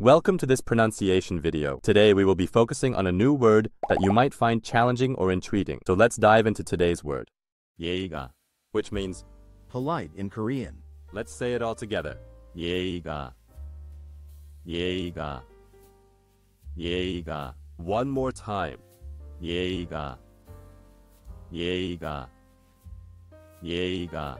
Welcome to this pronunciation video. Today we will be focusing on a new word that you might find challenging or intriguing. So let's dive into today's word. 예의가, which means polite in Korean. let's say it all together. 예의가, 예의가, 예의가. One more time. 예의가, 예의가, 예의가.